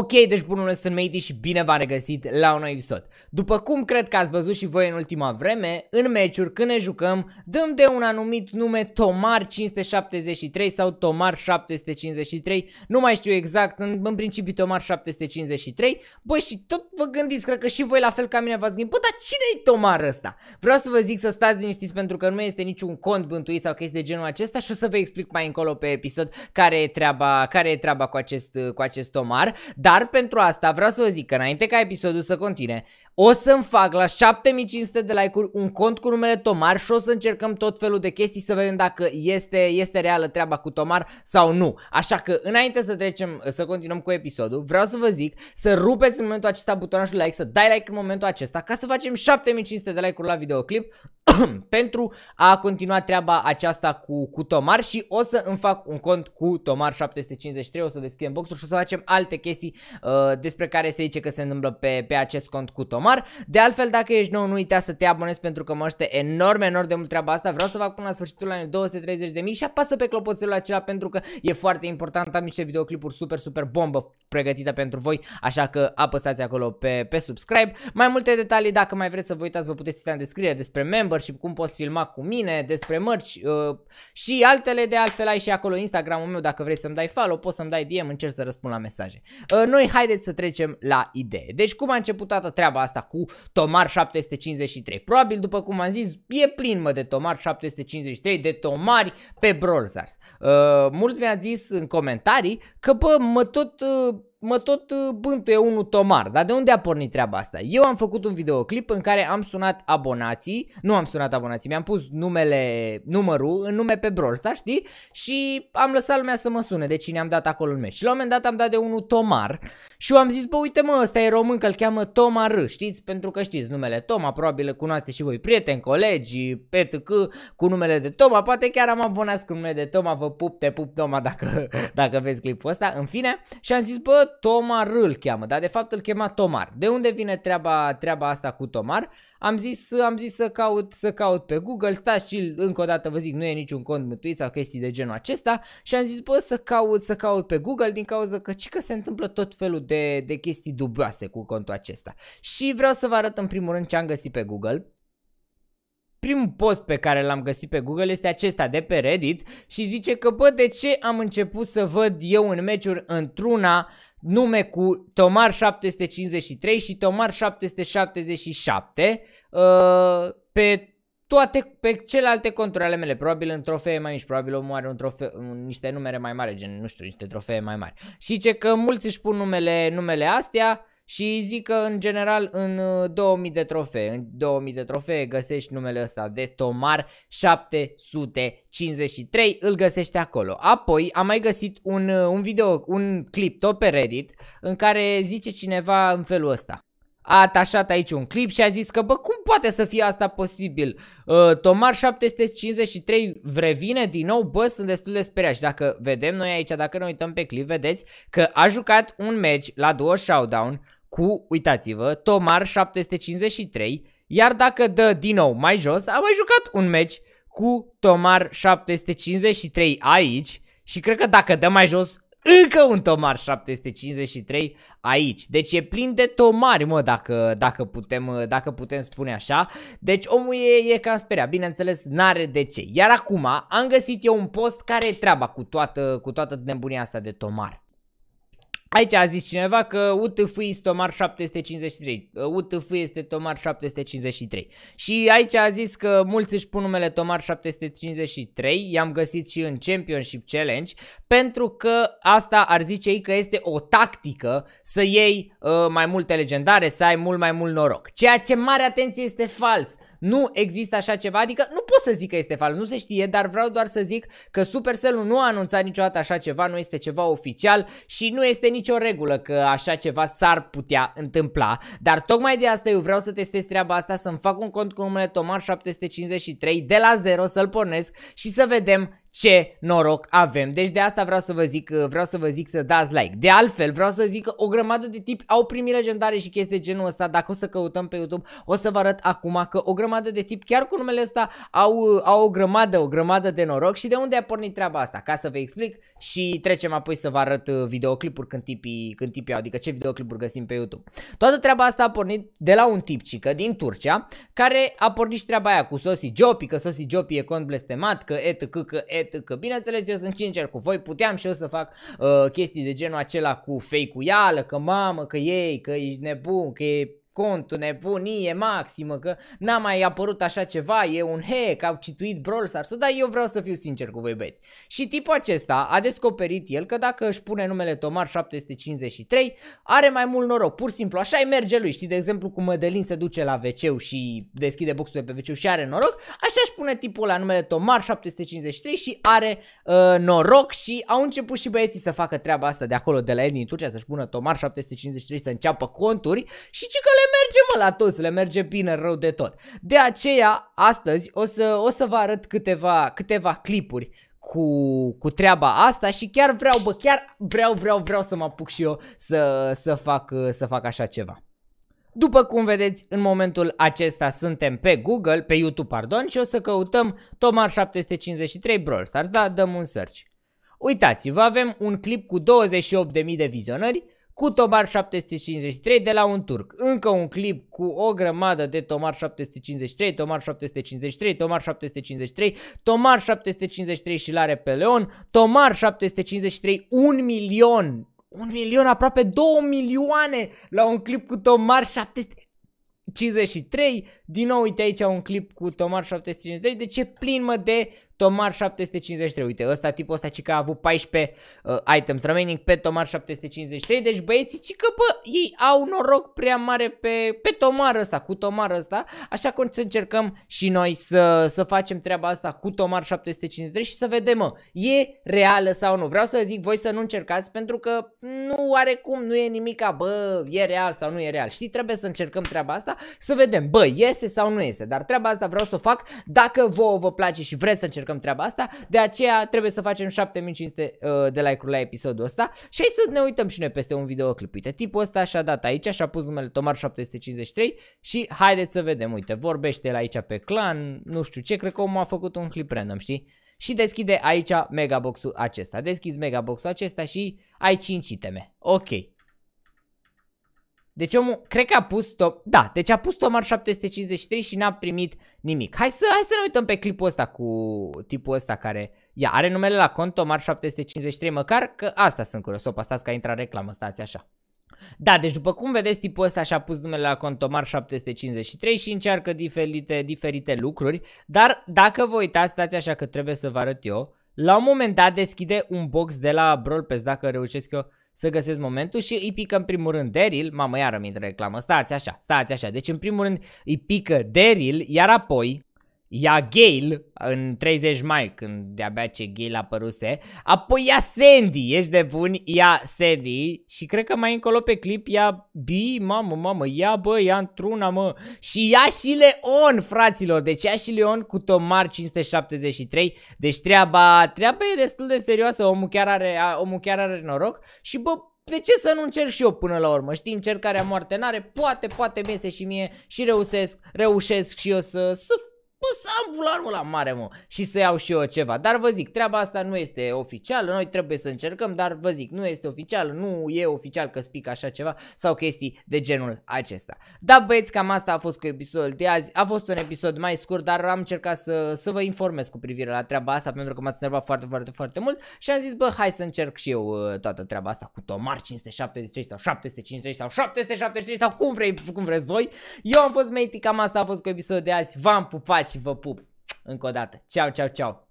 Ok, deci bunul sunt Meiti și bine v-am regăsit la un nou episod. După cum cred că ați văzut și voi în ultima vreme, în meciuri când ne jucăm, dăm de un anumit nume Tomar 573 sau Tomar 753, nu mai știu exact, în, în principiu Tomar 753. Băi, și tot vă gândiți, cred că și voi la fel ca mine v-ați gândit, bă, dar cine e Tomar ăsta? Vreau să vă zic să stați liniștiți pentru că nu este niciun cont bântuit sau chestii de genul acesta și o să vă explic mai încolo pe episod care e treaba, care e treaba cu acest, cu acest Tomar. Dar pentru asta vreau să vă zic că înainte ca episodul să continue, o să-mi fac la 7500 de like-uri un cont cu numele Tomar și o să încercăm tot felul de chestii să vedem dacă este, este reală treaba cu Tomar sau nu. Așa că înainte să trecem, să continuăm cu episodul, vreau să vă zic să rupeți în momentul acesta butonul like, să dai like în momentul acesta ca să facem 7500 de like-uri la videoclip pentru a continua treaba aceasta cu, cu Tomar și o să îmi fac un cont cu Tomar 753, o să deschidem boxul și o să facem alte chestii uh, despre care se zice că se întâmplă pe, pe acest cont cu Tomar. De altfel, dacă ești nou, nu uita să te abonezi pentru că mă ajută enorm, enorm de mult treaba asta. Vreau să fac până la sfârșitul anului 230 de mii și apasă pe clopoțelul acela pentru că e foarte important. Am niște videoclipuri super, super bombă pregătite pentru voi, așa că apăsați acolo pe, pe subscribe. Mai multe detalii, dacă mai vreți să vă uitați, vă puteți uita în descriere despre membership, cum poți filma cu mine, despre mărci uh, și altele de altfel ai și acolo Instagramul meu, dacă vrei să-mi dai follow, poți să-mi dai DM, încerc să răspund la mesaje. Uh, noi haideți să trecem la idee. Deci cum a început toată treaba asta cu Tomar 753? Probabil, după cum am zis, e plin mă de Tomar 753, de Tomari pe Brawl Stars. Uh, mulți mi-au zis în comentarii că bă, mă tot... Uh, mă tot uh, bântuie unul Tomar. Dar de unde a pornit treaba asta? Eu am făcut un videoclip în care am sunat abonații, nu am sunat abonații, mi-am pus numele, numărul în nume pe Brawl Stars, știi? Și am lăsat lumea să mă sune de cine am dat acolo în meci. Și la un moment dat am dat de unul Tomar și eu am zis, bă, uite mă, ăsta e român, că îl cheamă Tomar, știți? Pentru că știți numele Toma, probabil îl cunoaște și voi prieteni, colegi, PTC, cu numele de Toma, poate chiar am abonat cu numele de Toma, vă pup, te pup Toma dacă, dacă vezi clipul ăsta, în fine. Și am zis, bă, Tomar îl cheamă, dar de fapt îl chema Tomar. De unde vine treaba, treaba asta cu Tomar? Am zis, am zis să caut, să caut pe Google, stați și încă o dată vă zic, nu e niciun cont mântuit sau chestii de genul acesta și am zis, bă, să caut, să caut pe Google din cauza că ci că se întâmplă tot felul de, de chestii dubioase cu contul acesta. Și vreau să vă arăt în primul rând ce am găsit pe Google primul post pe care l-am găsit pe Google este acesta de pe Reddit și zice că bă de ce am început să văd eu în meciuri într-una nume cu Tomar 753 și Tomar 777 uh, pe toate pe celelalte conturi ale mele, probabil în trofee mai mici, probabil omul are un trofe, un, niște numere mai mari, gen, nu știu, niște trofee mai mari. Și ce că mulți își pun numele, numele astea și zic că în general în 2000 uh, de trofee, în 2000 de trofee găsești numele ăsta de Tomar 753, îl găsești acolo. Apoi am mai găsit un, uh, un video, un clip tot pe Reddit în care zice cineva în felul ăsta. A atașat aici un clip și a zis că bă cum poate să fie asta posibil? Uh, Tomar 753 revine din nou? Bă sunt destul de speriat și dacă vedem noi aici dacă ne uităm pe clip vedeți că a jucat un match la duo showdown cu, uitați-vă, Tomar 753, iar dacă dă din nou mai jos, a mai jucat un match cu Tomar 753 aici și cred că dacă dă mai jos, încă un Tomar 753 aici. Deci e plin de tomari, mă, dacă, dacă, putem, dacă putem spune așa. Deci omul e, e cam speriat, bineînțeles, n-are de ce. Iar acum am găsit eu un post care e treaba cu toată, cu toată nebunia asta de tomar. Aici a zis cineva că UTF este Tomar 753. UTF este Tomar 753. Și aici a zis că mulți își pun numele Tomar 753. I-am găsit și în Championship Challenge. Pentru că asta ar zice ei că este o tactică să iei uh, mai multe legendare, să ai mult mai mult noroc. Ceea ce mare atenție este fals. Nu există așa ceva, adică nu pot să zic că este fals, nu se știe, dar vreau doar să zic că Supercell nu a anunțat niciodată așa ceva, nu este ceva oficial și nu este nicio regulă că așa ceva s-ar putea întâmpla. Dar tocmai de asta eu vreau să testez treaba asta, să-mi fac un cont cu numele Tomar753 de la zero, să-l pornesc și să vedem ce noroc avem. Deci de asta vreau să vă zic, vreau să vă zic să dați like. De altfel, vreau să zic că o grămadă de tipi au primit legendare și chestii de genul ăsta. Dacă o să căutăm pe YouTube, o să vă arăt acum că o grămadă de tipi, chiar cu numele ăsta, au, au o grămadă, o grămadă de noroc. Și de unde a pornit treaba asta? Ca să vă explic și trecem apoi să vă arăt uh, videoclipuri când tipii, când tipii au, adică ce videoclipuri găsim pe YouTube. Toată treaba asta a pornit de la un tipcică din Turcia, care a pornit și treaba aia cu Sosi Jopi, că Sosi Jopi e cont blestemat, că et, că, că et, că bineînțeles eu sunt sincer cu voi, puteam și eu să fac uh, chestii de genul acela cu fake-uială, că mamă, că ei, că ești nebun, că e contul nebunie maximă, că n-a mai apărut așa ceva, e un hack, au cituit Brawl Stars, dar eu vreau să fiu sincer cu voi băieți. Și tipul acesta a descoperit el că dacă își pune numele Tomar 753, are mai mult noroc, pur și simplu, așa îi merge lui, știi, de exemplu cum Mădălin se duce la wc și deschide boxul de pe wc și are noroc, așa își pune tipul la numele Tomar 753 și are uh, noroc și au început și băieții să facă treaba asta de acolo, de la el din Turcia, să-și pună Tomar 753 să înceapă conturi și ce că le merge mă la toți, le merge bine rău de tot. De aceea, astăzi o să, o să vă arăt câteva, câteva clipuri cu, cu treaba asta și chiar vreau, bă, chiar vreau, vreau, vreau să mă apuc și eu să, să, fac, să fac așa ceva. După cum vedeți, în momentul acesta suntem pe Google, pe YouTube, pardon, și o să căutăm Tomar 753 Brawl Stars, da, dăm un search. Uitați-vă, avem un clip cu 28.000 de vizionări, cu Tomar 753 de la un turc. Încă un clip cu o grămadă de Tomar 753, Tomar 753, Tomar 753, Tomar 753 și l-are pe Leon, Tomar 753, un milion, un milion, aproape 2 milioane la un clip cu Tomar 753. Din nou, uite aici un clip cu Tomar 753, deci e plin mă de Tomar 753, uite, ăsta tipul ăsta ci că a avut 14 uh, items remaining pe Tomar 753, deci băieții ci că bă, ei au noroc prea mare pe, pe Tomar ăsta, cu Tomar ăsta, așa că să încercăm și noi să, să facem treaba asta cu Tomar 753 și să vedem, mă, e reală sau nu. Vreau să zic voi să nu încercați pentru că nu are cum, nu e nimica, bă, e real sau nu e real. Știi, trebuie să încercăm treaba asta, să vedem, bă, iese sau nu iese, dar treaba asta vreau să o fac dacă vouă vă place și vreți să încercăm încercăm treaba asta, de aceea trebuie să facem 7500 uh, de like-uri la episodul ăsta și hai să ne uităm și noi peste un videoclip. Uite, tipul ăsta și-a dat aici, și-a pus numele Tomar753 și haideți să vedem, uite, vorbește el aici pe clan, nu știu ce, cred că omul a făcut un clip random, știi? Și deschide aici megaboxul acesta. Deschizi megaboxul acesta și ai 5 iteme. Ok. Deci omul, cred că a pus, top, da, deci a pus Tomar 753 și n-a primit nimic. Hai să, hai să ne uităm pe clipul ăsta cu tipul ăsta care, ia, are numele la cont Tomar 753 măcar, că asta sunt curios, opa, stați că a intrat reclamă, stați așa. Da, deci după cum vedeți, tipul ăsta și-a pus numele la Contomar 753 și încearcă diferite, diferite lucruri, dar dacă vă uitați, stați așa că trebuie să vă arăt eu, la un moment dat deschide un box de la Brawl Pass, dacă reușesc eu să găsesc momentul și îi pică în primul rând Daryl, mamă iară mi reclamă, stați așa, stați așa, deci în primul rând îi pică Daryl, iar apoi ia Gale în 30 mai, când de-abia ce Gale apăruse, apoi ia Sandy, ești de bun, ia Sandy. Și cred că mai încolo pe clip ia B, mamă, mamă, ia bă, ia într-una mă. Și ia și Leon, fraților, deci ia și Leon cu Tomar 573, deci treaba, treaba e destul de serioasă, omul chiar are, omul chiar are noroc. Și bă, de ce să nu încerc și eu până la urmă? Știi, încercarea moarte n-are, poate, poate mi și mie și reușesc, reușesc și eu să, să Bă, să am fulanul la mare, mă, și să iau și eu ceva. Dar vă zic, treaba asta nu este oficială, noi trebuie să încercăm, dar vă zic, nu este oficial, nu e oficial că spic așa ceva sau chestii de genul acesta. Da, băieți, cam asta a fost cu episodul de azi. A fost un episod mai scurt, dar am încercat să, să vă informez cu privire la treaba asta, pentru că m-ați întrebat foarte, foarte, foarte mult și am zis, bă, hai să încerc și eu uh, toată treaba asta cu Tomar 573 sau 750 sau 773 sau cum, vrei, cum vreți voi. Eu am fost Meiti, cam asta a fost cu episodul de azi. V-am pupat și vă pup încă o dată. Ceau, ceau, ceau!